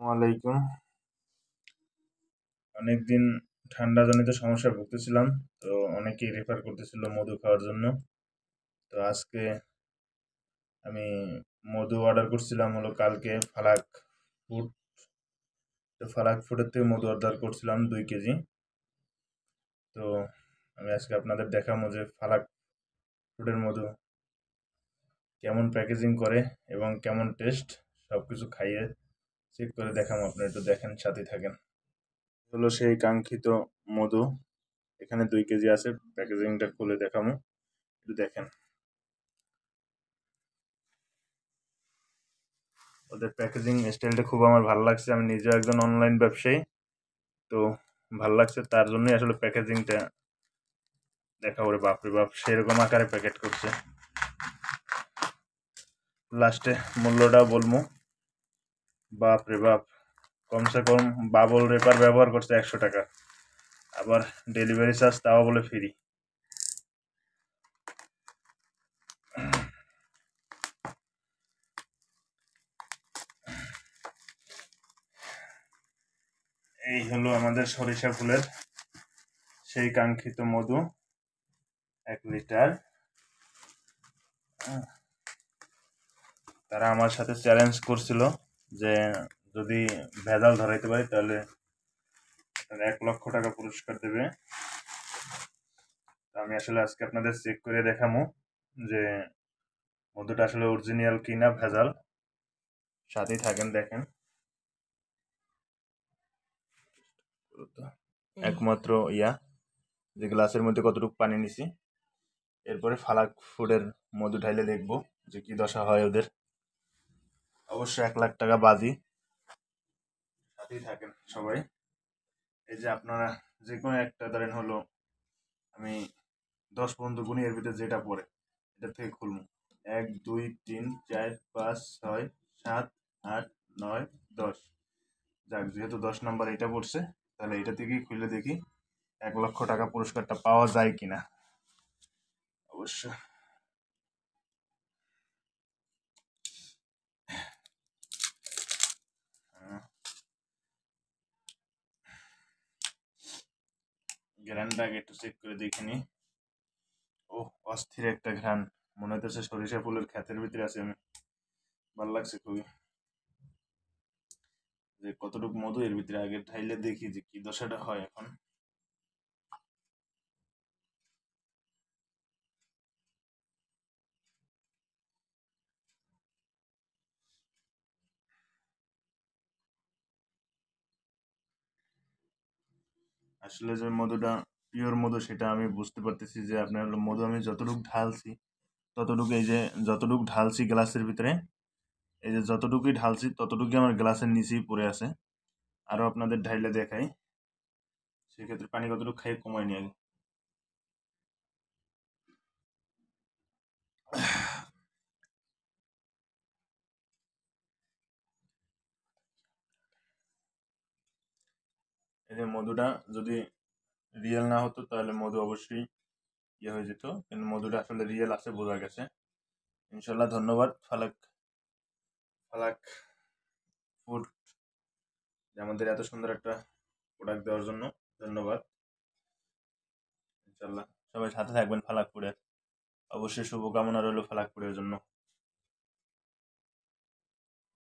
আলাইকুম অনেকদিন ঠান্ডাজনিত সমস্যায় ভুগতেছিলাম, তো অনেকেই রেফার করতেছিল মধু খাওয়ার জন্য। তো আজকে আমি মধু অর্ডার করছিলাম, হলো কালকে ফালাক ফুড। তো ফালাক ফুডের থেকে মধু অর্ডার করছিলাম দুই কেজি। তো আমি আজকে আপনাদের দেখাবো যে ফালাক ফুডের মধু কেমন প্যাকেজিং করে এবং কেমন টেস্ট সব কিছু খাইয়ে চেক করে দেখাবো আপনি একটু দেখেন, সাথে থাকেন। হলো সেই কাঙ্ক্ষিত মধু। এখানে দুই কেজি আছে, প্যাকেজিংটা খুলে দেখাবো একটু দেখেন। ওদের প্যাকেজিং স্টাইলটা খুব আমার ভালো লাগছে, আমি নিজেও একজন অনলাইন ব্যবসায়ী, তো ভালো লাগছে, তার জন্যই আসলে প্যাকেজিংটা দেখা ওরে বাপরে বাপ, সেরকম আকারে প্যাকেট করছে। লাস্টে মূল্যটা বলব। বাপ রে বাপ। কমসে কম বাবল রেপার ব্যবহার করছে একশো টাকা। আবার ডেলিভারি চার্জ তাও বলে ফ্রি এই হলো আমাদের সরিষা ফুলের। সেই কাঙ্ক্ষিত মধু এক লিটার। তারা আমার সাথে চ্যালেঞ্জ করছিল। যে যদি ভেজাল ধরাইতে পারি তাহলে এক লক্ষ টাকা পুরস্কার দেবে। আমি আসলে আজকে আপনাদের চেক করে দেখামো যে মধুটা আসলে অরিজিনাল কিনা ভেজাল। সাথেই থাকেন দেখেন। একমাত্র ইয়া যে গ্লাসের মধ্যে কতটুকু পানি নিছি। এরপরে ফালাক ফুডের মধু ঢাইলে দেখব যে কি দশা হয় ওদের। অবশ্য এক লাখ টাকা বাজি সাথেই থাকেন সবাই। এই যে আপনারা যে কোনো একটা, ধরেন হলো, আমি দশ পর্যন্ত গুণি এর ভিতরে যেটা পড়ে, এটা থেকে খুলবো। এক, দুই, তিন, চার, পাঁচ, ছয়, সাত, আট, নয়, দশ। যাক, যেহেতু দশ নম্বর এটা পড়ছে, তাহলে এটা থেকেই খুলে দেখি এক লক্ষ টাকা পুরস্কারটা পাওয়া যায় কিনা। অবশ্য ঘ্রানটা আগে একটু চেক করে দেখে দেখিনি ও অস্থির একটা ঘ্রান মনে হইতেছে সরিষা ফুলের ক্ষেতের ভিতরে আছে আমি। ভালো লাগছে খুবই। যে কতটুকু মধু এর ভিতরে আগে ঢাইলে দেখি যে কি দশাটা হয় এখন। আসলে যে মধুটা পিওর মধু সেটা আমি বুঝতে পারতেছি যে আপনার মধু আমি যতটুকু ঢালছি, ততটুকু এই যে যতটুকু ঢালছি গ্লাসের ভিতরে, এই যে যতটুকুই ঢালছি ততটুকুই আমার গ্লাসের নিচেই পড়ে আছে। আরও আপনাদের ঢাইলে দেখাই। সেক্ষেত্রে পানি কতটুকু খাই কমাই নিয়ে আগে এই মধুটা যদি রিয়েল না হতো, তাহলে মধু অবশ্যই ইয়ে হয়ে যেত। কিন্তু মধুটা আসলে রিয়েল আছে বোঝা গেছে। ইনশাল্লাহ ধন্যবাদ। ফালাক ফালাক ফুড আমাদের এত সুন্দর একটা প্রোডাক্ট দেওয়ার জন্য ধন্যবাদ। ইনশাল্লাহ সবাই সাথে থাকবেন ফালাকপুরের অবশ্যই শুভকামনা রইল ফালাক ফুডের জন্য।